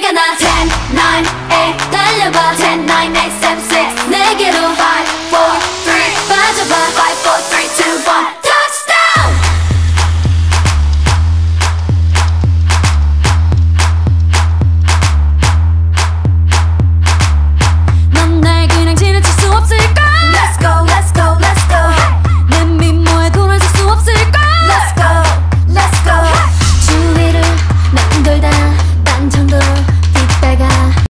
がな Ten, nine